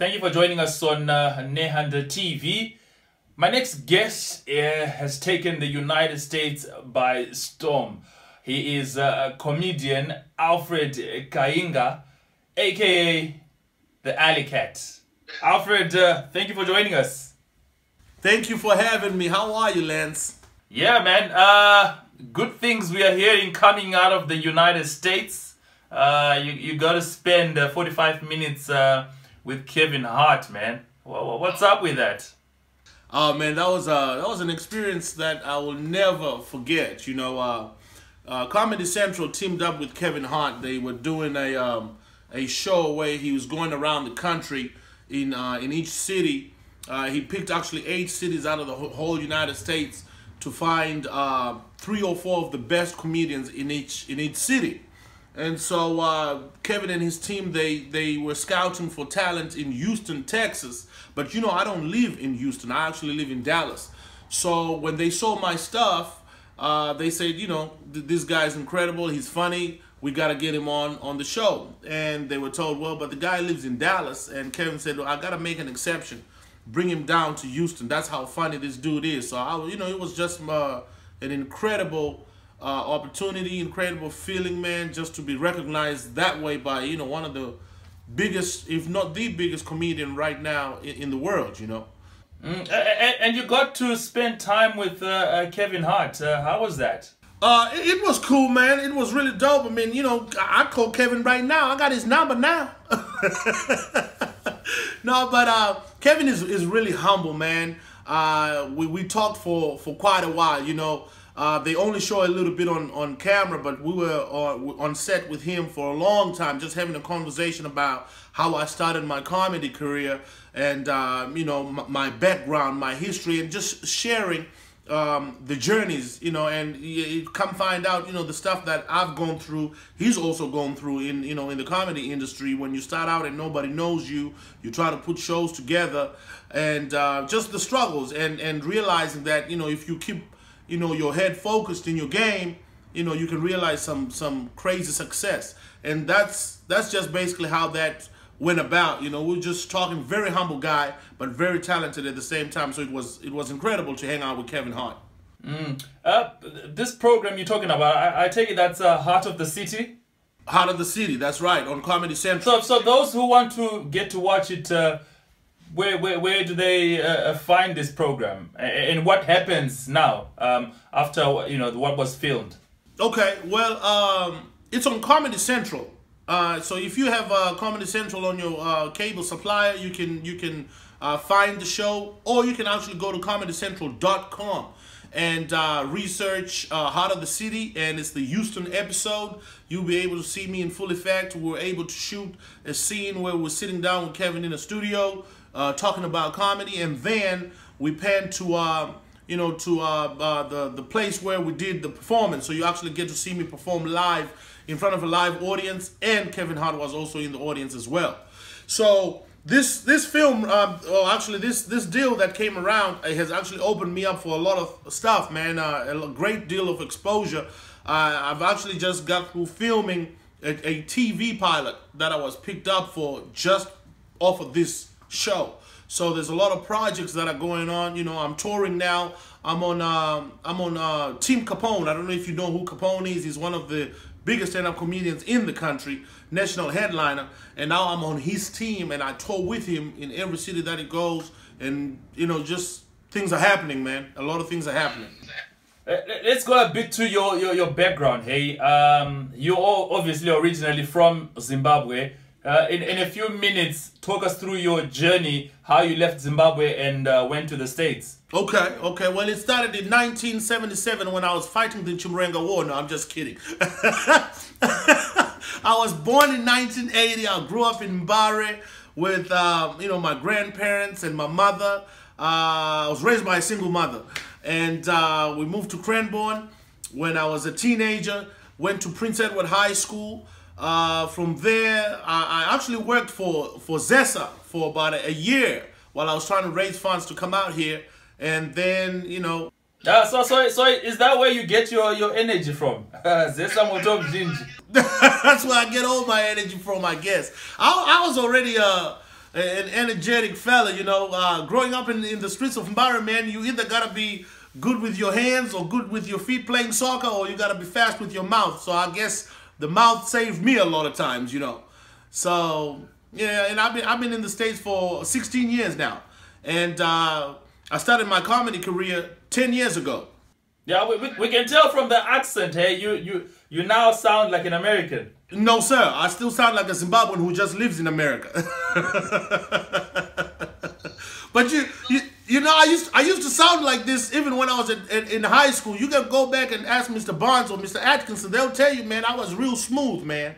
Thank you for joining us on uh, Nehanda TV. My next guest uh, has taken the United States by storm. He is uh, a comedian Alfred Kainga, aka the Alley Cat. Alfred, uh, thank you for joining us. Thank you for having me. How are you, Lance? Yeah, man. Uh, good things we are hearing coming out of the United States. Uh, you you got to spend uh, 45 minutes uh, with Kevin Hart, man. What's up with that? Oh man, that was uh that was an experience that I will never forget. You know, uh, uh, Comedy Central teamed up with Kevin Hart. They were doing a um, a show where he was going around the country in uh, in each city. Uh, he picked actually eight cities out of the whole United States to find uh, three or four of the best comedians in each in each city. And so uh, Kevin and his team, they, they were scouting for talent in Houston, Texas. But you know, I don't live in Houston. I actually live in Dallas. So when they saw my stuff, uh, they said, you know, this guy's incredible. He's funny. We got to get him on on the show. And they were told, well, but the guy lives in Dallas. And Kevin said, well, I got to make an exception. Bring him down to Houston. That's how funny this dude is. So, I, you know, it was just uh, an incredible uh, opportunity, incredible feeling, man, just to be recognized that way by, you know, one of the biggest, if not the biggest comedian right now in, in the world, you know. Mm, and, and, you got to spend time with uh, uh, Kevin Hart. Uh, how was that? Uh, it, it, was cool, man. It was really dope. I mean, you know, I, I call Kevin right now. I got his number now. no, but uh, Kevin is, is really humble, man. Uh, we, we talked for, for quite a while, you know. Uh, they only show a little bit on, on camera, but we were uh, on set with him for a long time, just having a conversation about how I started my comedy career and, uh, you know, my background, my history, and just sharing um, the journeys, you know, and you come find out, you know, the stuff that I've gone through, he's also gone through in, you know, in the comedy industry. When you start out and nobody knows you, you try to put shows together and uh, just the struggles and, and realizing that, you know, if you keep you know, your head focused in your game, you know, you can realize some some crazy success. And that's that's just basically how that went about. You know, we are just talking very humble guy, but very talented at the same time. So it was it was incredible to hang out with Kevin Hart. Mm. Uh, this program you're talking about, I, I take it that's uh, Hart of the City. Hart of the City, that's right, on Comedy Central. So, so those who want to get to watch it, uh, where, where, where do they uh, uh, find this program and what happens now um, after you know what was filmed okay well um, it's on comedy central uh, so if you have uh, comedy central on your uh, cable supplier you can you can uh, find the show or you can actually go to comedycentral.com and research Hart of the City, and it's the Houston episode. You'll be able to see me in full effect. We are able to shoot a scene where we're sitting down with Kevin in a studio uh, talking about comedy, and then we pan to uh, you know to uh, uh, the the place where we did the performance. So you actually get to see me perform live in front of a live audience, and Kevin Hart was also in the audience as well. So this this film, uh, well, actually this this deal that came around has actually opened me up for a lot of stuff, man. Uh, a great deal of exposure. Uh, I've actually just got through filming a, a TV pilot that I was picked up for just off of this show. So there's a lot of projects that are going on. You know, I'm touring now. I'm on um, I'm on uh, Team Capone. I don't know if you know who Capone is. He's one of the biggest stand-up comedians in the country, national headliner. And now I'm on his team, and I tour with him in every city that he goes. And you know, just things are happening, man. A lot of things are happening. Uh, let's go a bit to your your, your background. Hey, um, you're obviously originally from Zimbabwe. Uh, in, in a few minutes, talk us through your journey, how you left Zimbabwe and uh, went to the States. Okay, okay. Well, it started in 1977 when I was fighting the Chimurenga War. No, I'm just kidding. I was born in 1980. I grew up in Mbare with, uh, you know, my grandparents and my mother. Uh, I was raised by a single mother. And uh, we moved to Cranborne when I was a teenager. Went to Prince Edward High School. Uh, from there, I, I, actually worked for, for ZESA for about a, year while I was trying to raise funds to come out here. And then, you know... Uh, so, so, so is that where you get your, your energy from? ZESA Motob That's where I get all my energy from, I guess. I, I was already a, an energetic fella. You know, uh, growing up in, in the streets of Mbare, man, you either gotta be good with your hands or good with your feet playing soccer, or you gotta be fast with your mouth. So I guess the mouth saved me a lot of times, you know. So yeah, and I've been I've been in the states for 16 years now, and uh, I started my comedy career 10 years ago. Yeah, we, we, we can tell from the accent. Hey, you you you now sound like an American. No, sir. I still sound like a Zimbabwean who just lives in America. but you, you, you know, I used I used to sound like this even when I was in, in, in, high school. You can go back and ask Mr. Barnes or Mr. Atkinson. They'll tell you, man, I was real smooth, man.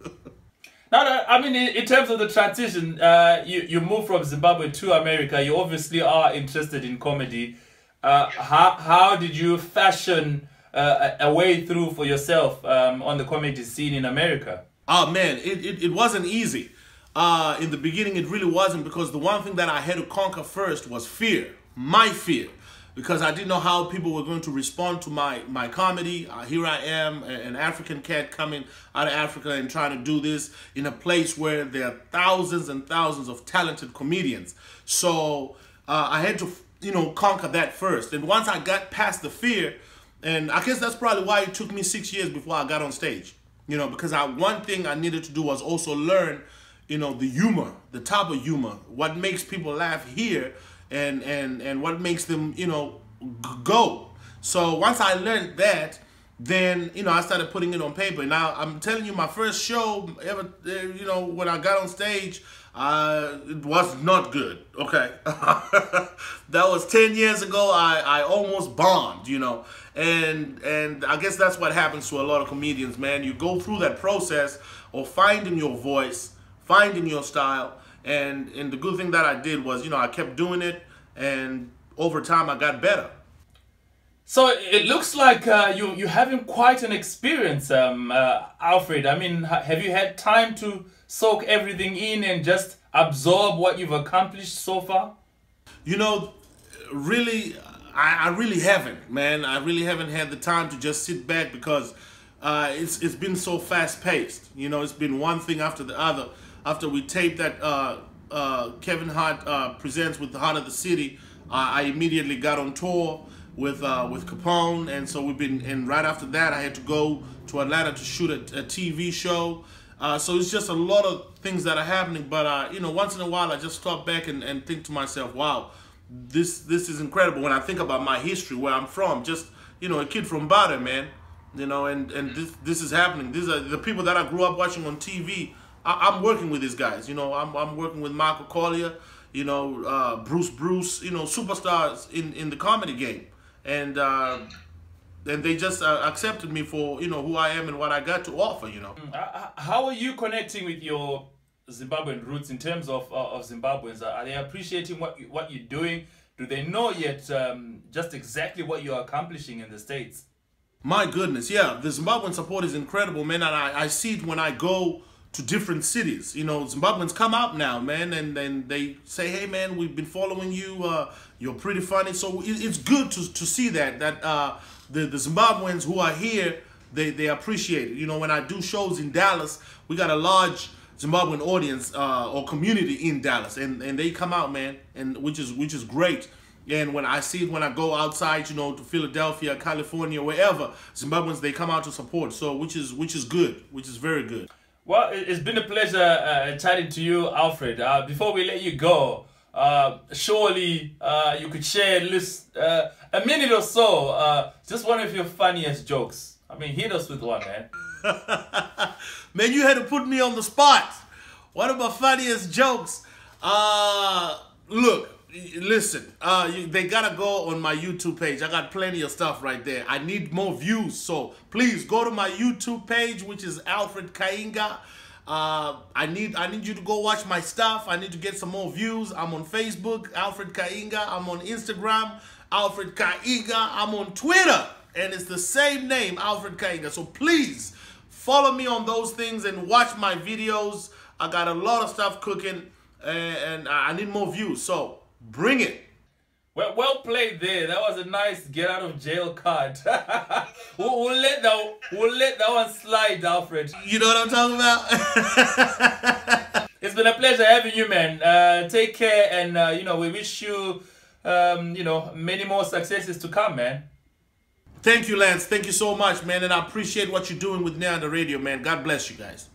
now, I mean, in, in, terms of the transition, uh, you you moved from Zimbabwe to America. You obviously are interested in comedy. Uh, how how did you fashion? uh, a way through for yourself um, on the comedy scene in America? Oh man, it, it, it wasn't easy. Uh, in the beginning, it really wasn't because the one thing that I had to conquer first was fear, my fear, because I didn't know how people were going to respond to my my comedy. Uh, here I am, an African cat coming out of Africa and trying to do this in a place where there are thousands and thousands of talented comedians. So uh, I had to, you know, conquer that first. And once I got past the fear, and I guess that's probably why it took me six years before I got on stage. You know, because I one thing I needed to do was also learn, you know, the humor, the type of humor, what makes people laugh here, and and and what makes them, you know, go. So once I learned that, then you know I started putting it on paper. Now I'm telling you, my first show ever, you know, when I got on stage, uh, it was not good. Okay, that was ten years ago. I I almost bombed. You know, and and I guess that's what happens to a lot of comedians, man. You go through that process of finding your voice, finding your style, and and the good thing that I did was, you know, I kept doing it, and over time I got better. So it looks like uh, you you're having quite an experience, um, uh, Alfred. I mean, have you had time to soak everything in and just absorb what you've accomplished so far? You know, really, I, I really haven't, man. I really haven't had the time to just sit back because uh, it's it's been so fast paced. You know, it's been one thing after the other. After we taped that uh, uh, Kevin Hart uh, presents with the Hart of the City, I immediately got on tour with uh, with Capone, and so we've been. And right after that, I had to go to Atlanta to shoot a, a TV show. Uh, so it's just a lot of things that are happening. But you know, once in a while, I just stop back and, and think to myself, "Wow." this this is incredible when I think about my history, where I'm from. Just you know, a kid from Mbare, man. You know, and and this this is happening. These are the people that I grew up watching on TV. I, am working with these guys. You know, I'm I'm working with Michael Colyar. You know, uh, Bruce Bruce. You know, superstars in in the comedy game, and. Uh, and they just uh, accepted me for you know who I am and what I got to offer. You know. Uh, how are you connecting with your Zimbabwean roots in terms of uh, of Zimbabweans? Are they appreciating what what you're doing? Do they know yet um, just exactly what you're accomplishing in the states? My goodness, yeah, the Zimbabwean support is incredible, man, and I, I see it when I go to different cities. You know, Zimbabweans come out now, man, and then they say, "Hey, man, we've been following you. Uh, you're pretty funny." So it, it's good to to see that that uh, the the Zimbabweans who are here, they they appreciate it. You know, when I do shows in Dallas, we got a large Zimbabwean audience uh, or community in Dallas, and and they come out, man, and which is which is great. And when I see it, when I go outside, you know, to Philadelphia, California, wherever, Zimbabweans they come out to support. So which is which is good, which is very good. Well, it's been a pleasure uh, chatting to you, Alfred. Uh, before we let you go, uh, surely uh, you could share list, uh, a minute or so, uh, just one of your funniest jokes. I mean, hit us with one, man. Man, you had to put me on the spot. One of my funniest jokes. Look, listen, uh, you, they gotta go on my YouTube page. I got plenty of stuff right there. I need more views, so please go to my YouTube page, which is Alfred Kainga. Uh, I need I need you to go watch my stuff. I need to get some more views. I'm on Facebook, Alfred Kainga. I'm on Instagram, Alfred Kainga. I'm on Twitter, and it's the same name, Alfred Kainga. So please Follow me on those things and watch my videos. I got a lot of stuff cooking and, I need more views. So bring it. Well, well played there. That was a nice get out of jail card. we'll, we'll, let that we'll let that one slide, Alfred. You know what I'm talking about? it's been a pleasure having you, man. Uh, take care, and uh, you know we wish you, um, you know, many more successes to come, man. Thank you, Lance. Thank you so much, man. And I appreciate what you're doing with Nehanda Radio, man. God bless you guys.